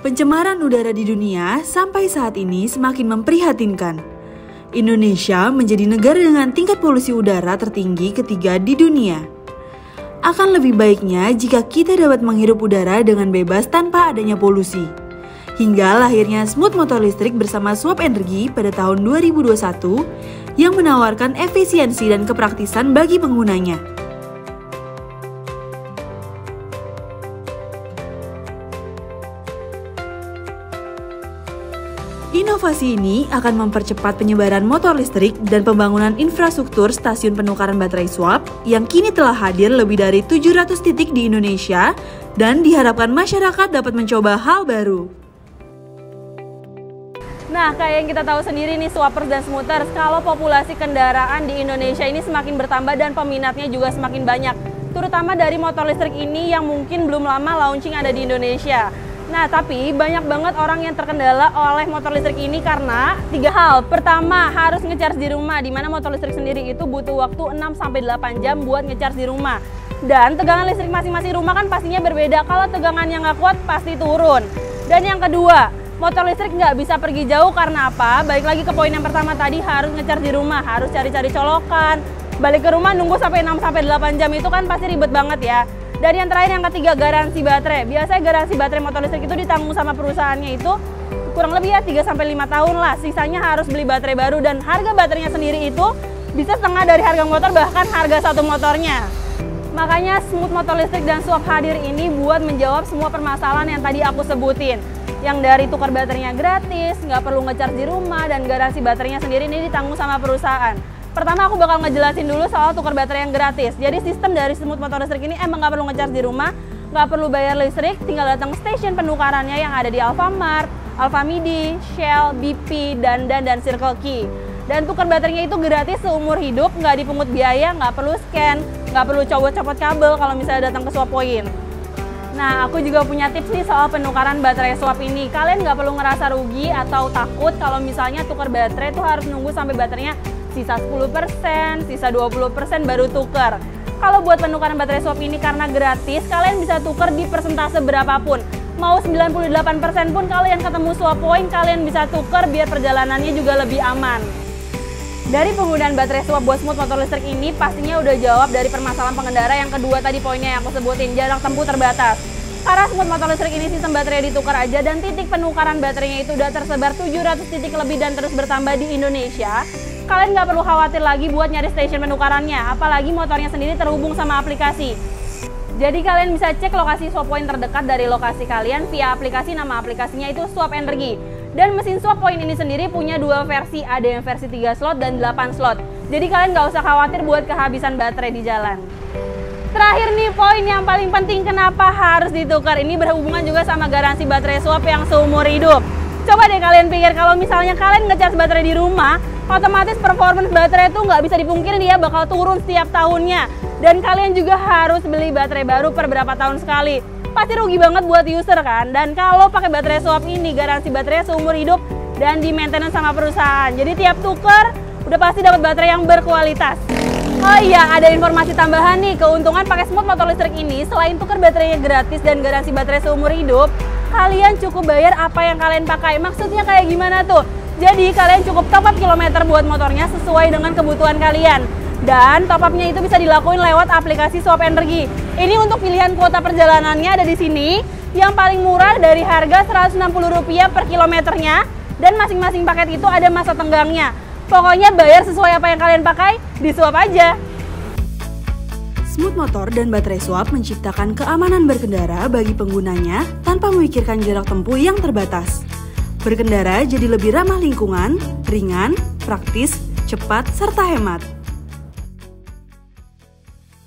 Pencemaran udara di dunia sampai saat ini semakin memprihatinkan. Indonesia menjadi negara dengan tingkat polusi udara tertinggi ketiga di dunia. Akan lebih baiknya jika kita dapat menghirup udara dengan bebas tanpa adanya polusi. Hingga lahirnya Smooth Motor Listrik bersama Swap Energi pada tahun 2021 yang menawarkan efisiensi dan kepraktisan bagi penggunanya. Inovasi ini akan mempercepat penyebaran motor listrik dan pembangunan infrastruktur stasiun penukaran baterai swap yang kini telah hadir lebih dari 700 titik di Indonesia dan diharapkan masyarakat dapat mencoba hal baru. Nah, kayak yang kita tahu sendiri nih swappers dan smoothers, kalau populasi kendaraan di Indonesia ini semakin bertambah dan peminatnya juga semakin banyak. Terutama dari motor listrik ini yang mungkin belum lama launching ada di Indonesia. Nah, tapi banyak banget orang yang terkendala oleh motor listrik ini karena tiga hal. Pertama, harus ngecharge di rumah, di mana motor listrik sendiri itu butuh waktu 6-8 jam buat ngecharge di rumah. Dan tegangan listrik masing-masing rumah kan pastinya berbeda. Kalau tegangannya nggak kuat, pasti turun. Dan yang kedua, motor listrik nggak bisa pergi jauh karena apa? Balik lagi ke poin yang pertama tadi, harus ngecharge di rumah, harus cari-cari colokan. Balik ke rumah nunggu sampai 6-8 jam itu kan pasti ribet banget ya. Dan yang terakhir yang ketiga garansi baterai. Biasanya garansi baterai motor listrik itu ditanggung sama perusahaannya itu kurang lebih ya 3 sampai 5 tahun lah. Sisanya harus beli baterai baru dan harga baterainya sendiri itu bisa setengah dari harga motor bahkan harga satu motornya. Makanya Smooth Motor Listrik dan Swap hadir ini buat menjawab semua permasalahan yang tadi aku sebutin. Yang dari tukar baterainya gratis, nggak perlu ngecharge di rumah, dan garansi baterainya sendiri ini ditanggung sama perusahaan. Pertama aku bakal ngejelasin dulu soal tukar baterai yang gratis. Jadi sistem dari Smooth Motor Listrik ini emang nggak perlu ngecharge di rumah, nggak perlu bayar listrik, tinggal datang stasiun penukarannya yang ada di Alfamart, Alfamidi, Shell, BP, dan dan dan Circle Key. Dan tukar baterainya itu gratis seumur hidup, nggak dipungut biaya, nggak perlu scan, nggak perlu copot-copot kabel kalau misalnya datang ke swap point. Nah, aku juga punya tips nih soal penukaran baterai swap ini. Kalian nggak perlu ngerasa rugi atau takut kalau misalnya tukar baterai itu harus nunggu sampai baterainya sisa 10%, sisa 20% baru tuker. Kalau buat penukaran baterai swap ini karena gratis, kalian bisa tuker di persentase berapapun. Mau 98% pun kalian ketemu swap point, kalian bisa tuker biar perjalanannya juga lebih aman. Dari penggunaan baterai swap smooth motor listrik ini pastinya udah jawab dari permasalahan pengendara yang kedua tadi poinnya yang aku sebutin, jarak tempuh terbatas. Karena smooth motor listrik ini sistem baterai ditukar aja dan titik penukaran baterainya itu udah tersebar 700 titik lebih dan terus bertambah di Indonesia, kalian nggak perlu khawatir lagi buat nyari stasiun penukarannya, apalagi motornya sendiri terhubung sama aplikasi. Jadi kalian bisa cek lokasi swap point terdekat dari lokasi kalian via aplikasi nama aplikasinya itu Swap Energi. Dan mesin swap point ini sendiri punya dua versi, ada yang versi 3 slot dan 8 slot. Jadi kalian nggak usah khawatir buat kehabisan baterai di jalan. Terakhir nih poin yang paling penting kenapa harus ditukar. Ini berhubungan juga sama garansi baterai swap yang seumur hidup. Coba deh kalian pikir kalau misalnya kalian ngecas baterai di rumah, otomatis performance baterai itu nggak bisa dipungkiri dia bakal turun setiap tahunnya. Dan kalian juga harus beli baterai baru per berapa tahun sekali. Pasti rugi banget buat user kan. Dan kalau pakai baterai swap ini garansi baterai seumur hidup dan di maintenance sama perusahaan. Jadi tiap tuker udah pasti dapat baterai yang berkualitas. Oh iya, ada informasi tambahan nih. Keuntungan pakai smooth motor listrik ini, selain tuker baterainya gratis dan garansi baterai seumur hidup, kalian cukup bayar apa yang kalian pakai. Maksudnya kayak gimana tuh? Jadi kalian cukup top up kilometer buat motornya sesuai dengan kebutuhan kalian. Dan top upnya itu bisa dilakuin lewat aplikasi Swap Energi. Ini untuk pilihan kuota perjalanannya ada di sini. Yang paling murah dari harga Rp160 per kilometernya. Dan masing-masing paket itu ada masa tenggangnya. Pokoknya bayar sesuai apa yang kalian pakai, di swap aja. Smooth Motor dan baterai swap menciptakan keamanan berkendara bagi penggunanya tanpa memikirkan jarak tempuh yang terbatas. Berkendara jadi lebih ramah lingkungan, ringan, praktis, cepat, serta hemat.